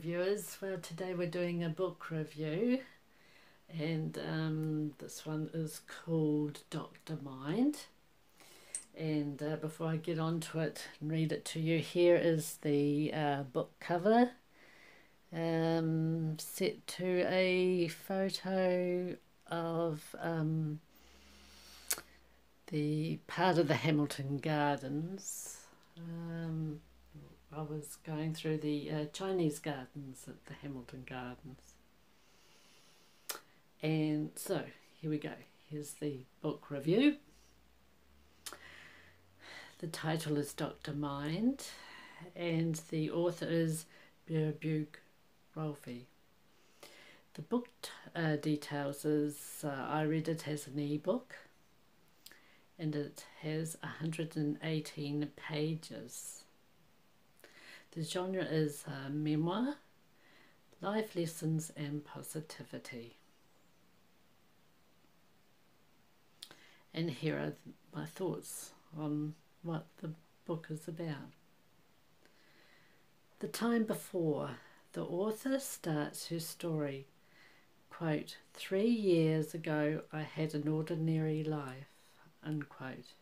viewers. Well, today we're doing a book review, and um, this one is called Dr. Mind. And uh, before I get on to it and read it to you, here is the uh, book cover um, set to a photo of um, the part of the Hamilton Gardens. Um, I was going through the uh, Chinese gardens at the Hamilton Gardens. And so, here we go. Here's the book review. The title is Dr. Mind, and the author is Burbuqe Raufi. The book uh, details is uh, I read it as an ebook, and it has 118 pages. The genre is uh, memoir, life lessons, and positivity. And here are my thoughts on what the book is about. The time before, the author starts her story, quote, three years ago I had an ordinary life, unquote.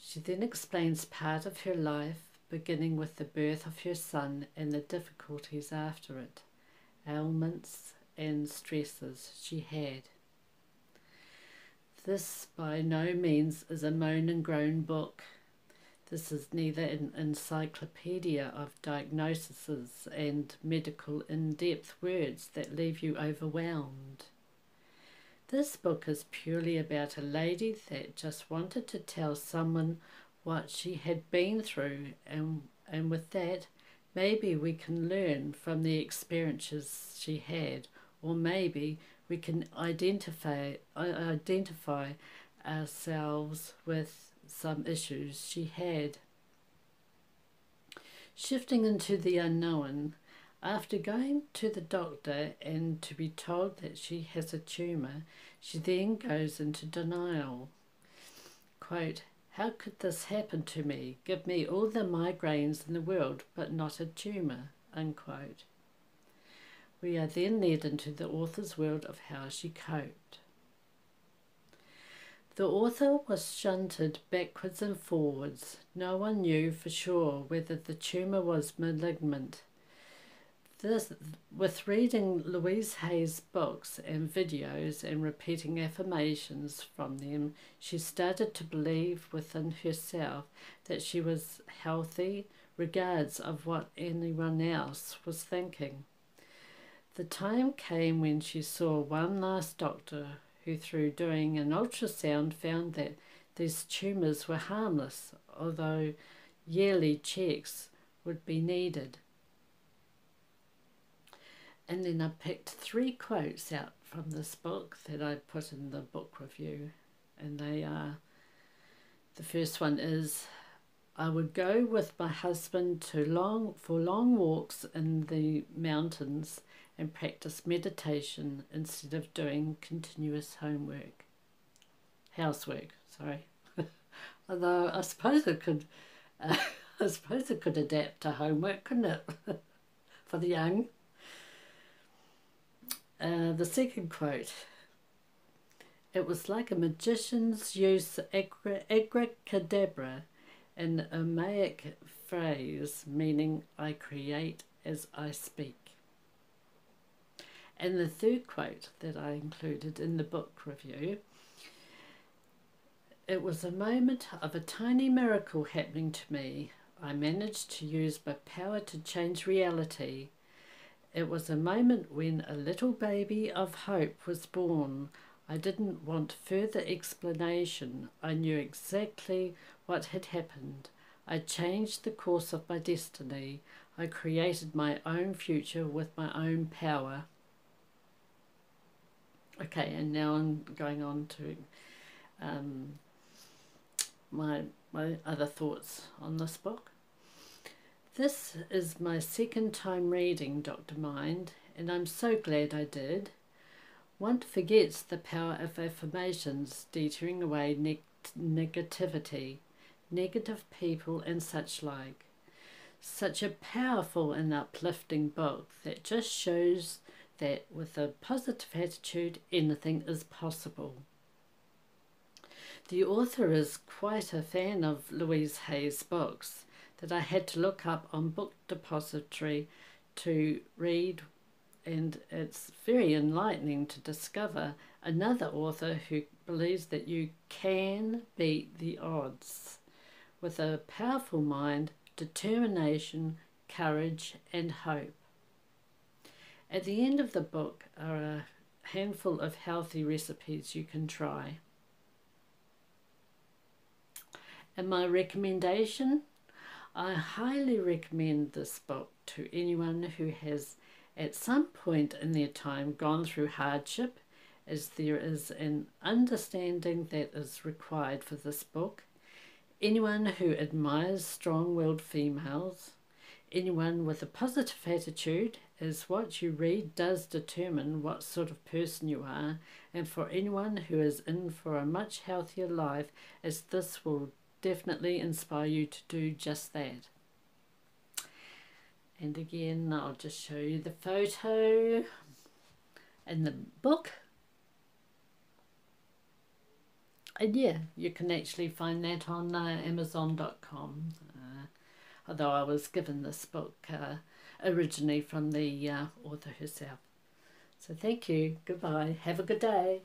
She then explains part of her life beginning with the birth of her son and the difficulties after it, ailments and stresses she had. This by no means is a moan and groan book. This is neither an encyclopedia of diagnoses and medical in depth words that leave you overwhelmed. This book is purely about a lady that just wanted to tell someone what she had been through and and with that maybe we can learn from the experiences she had or maybe we can identify identify ourselves with some issues she had. Shifting into the unknown after going to the doctor and to be told that she has a tumour she then goes into denial. Quote how could this happen to me? Give me all the migraines in the world, but not a tumour. Unquote. We are then led into the author's world of how she coped. The author was shunted backwards and forwards. No one knew for sure whether the tumour was malignant this, with reading Louise Hay's books and videos and repeating affirmations from them, she started to believe within herself that she was healthy, regards of what anyone else was thinking. The time came when she saw one last doctor who, through doing an ultrasound, found that these tumours were harmless, although yearly checks would be needed. And then I picked three quotes out from this book that I put in the book review. And they are the first one is I would go with my husband to long for long walks in the mountains and practice meditation instead of doing continuous homework. Housework, sorry. Although I suppose it could uh, I suppose it could adapt to homework, couldn't it? for the young. Uh, the second quote It was like a magician's use abracadabra, an Aramaic phrase meaning I create as I speak. And the third quote that I included in the book review it was a moment of a tiny miracle happening to me. I managed to use my power to change reality it was a moment when a little baby of hope was born. I didn't want further explanation. I knew exactly what had happened. I changed the course of my destiny. I created my own future with my own power. Okay, and now I'm going on to um, my my other thoughts on this book. This is my second time reading Dr. Mind, and I'm so glad I did. One forgets the power of affirmations deterring away neg negativity, negative people, and such like. Such a powerful and uplifting book that just shows that with a positive attitude, anything is possible. The author is quite a fan of Louise Hay's books that I had to look up on Book Depository to read, and it's very enlightening to discover another author who believes that you can beat the odds with a powerful mind, determination, courage, and hope. At the end of the book are a handful of healthy recipes you can try. And my recommendation I highly recommend this book to anyone who has at some point in their time gone through hardship, as there is an understanding that is required for this book. Anyone who admires strong willed females, anyone with a positive attitude, as what you read does determine what sort of person you are, and for anyone who is in for a much healthier life, as this will definitely inspire you to do just that. And again, I'll just show you the photo in the book. And yeah, you can actually find that on uh, Amazon.com. Uh, although I was given this book uh, originally from the uh, author herself. So thank you. Goodbye. Have a good day.